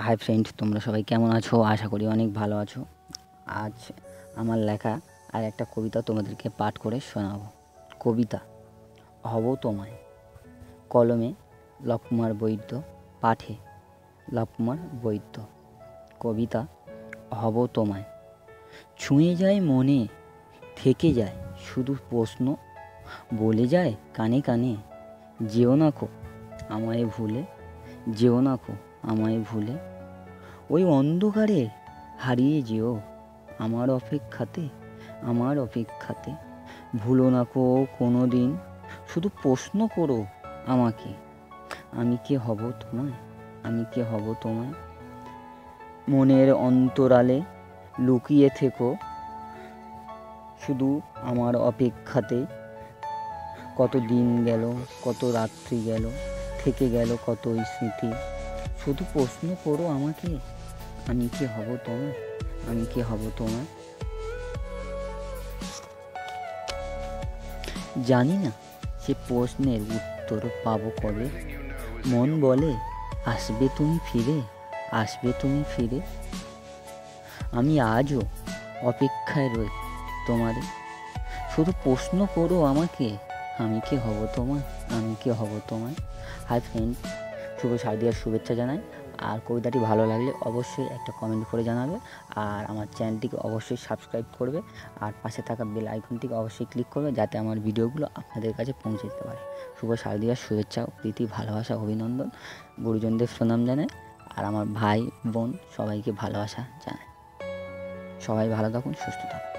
Hi friend তোমরা সবাই কেমন আছো? আশা করি অনেক ভালো আছো। আজ আমার লেখা আর একটা কবিতা তোমাদেরকে পাঠ করে শোনাবো। কবিতা, হব তোমায়। কলমে লক্ষ্মার বৈদ্য, পাঠে লক্ষ্মার বৈদ্য। কবিতা, হব তোমায়। ছুঁয়ে যায় মনে, থেকে যায় শুধু প্রশ্ন। বলে যায় কানে কানে, যেও না কো আমায় ভুলে যেও না কো আমায় ভুলে। ওই অন্ধকারে হারিয়ে যেও আমার অপেক্ষাতে আমার অপেক্ষাতে। ভুলো না কো কোনো দিন শুধু প্রশ্ন করো আমাকে। আমি কে হব তোমায়? আমি কে হব তোমায়? মনের অন্তরালে লুকিয়ে থেকো। শুধু আমার অপেক্ষাতে কত দিন গেল, কত রাত্রি গেল, থেকে গেল কত স্মৃতি? শুধু প্রশ্ন করো আমাকে। আমি কি হব তোমার আমি কি হব তোমার জানি না সে প্রশ্নের উত্তর পাবো কবে। মন বলে, আসবে তুমি ফিরে? আসবে তুমি ফিরে? আমি আজও অপেক্ষায় রই তোমার শুধু প্রশ্ন করো আমাকে, আমি কি হব তোমার আমি কি হব তোমার হাই ফ্রেন্ড শুভ সারদিয়ার শুভেচ্ছা জানাই। আর কবিতাটি ভালো লাগলে অবশ্যই একটা কমেন্ট করে জানাবে। আর আমার চ্যানেলটিকে অবশ্যই সাবস্ক্রাইব করবে। আর পাশে থাকা বেল আইকনটিকে অবশ্যই ক্লিক করবে যাতে আমার ভিডিওগুলো আপনাদের কাছে পৌঁছে যেতে পারে। শুভ শারদীয়ার শুভেচ্ছা, প্রীতি, ভালোবাসা, অভিনন্দন। গুরুজনদের সুনাম জানায় আর আমার ভাই, বোন সবাইকে ভালোবাসা জানায় সবাই ভালো থাকুন, সুস্থ থাকুন।